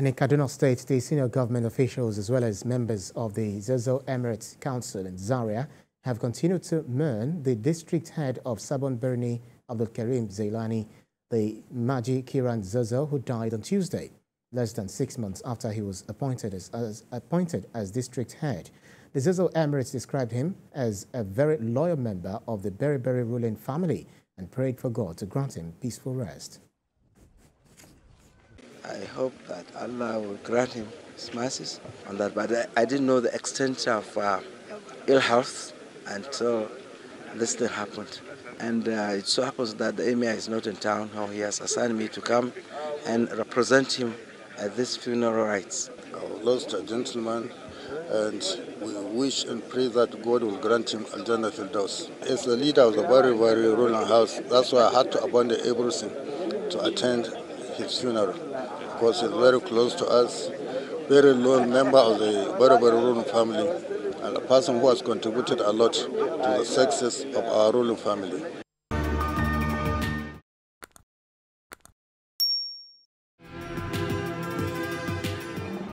And in Kaduna State, the senior government officials as well as members of the Zazzau Emirates Council in Zaria have continued to mourn the district head of Sabon Birni, Abdul Karim Zailani, the Maji Kiran Zazzau, who died on Tuesday, less than six months after he was appointed as, as appointed as district head. The Zazzau Emirates described him as a very loyal member of the Beriberi ruling family and prayed for God to grant him peaceful rest. I hope that Allah will grant him his mercies on that. But I, I didn't know the extent of uh, ill health until this thing happened. And uh, it so happens that the emir is not in town. How he has assigned me to come and represent him at this funeral rites. I lost gentleman and we wish and pray that God will grant him Al Jannah Firdaus. As the leader of the Beriberi ruling house, that's why I had to abandon everything to attend his funeral because he's very close to us, very loyal member of the Beriberi ruling family, and a person who has contributed a lot to the success of our ruling family.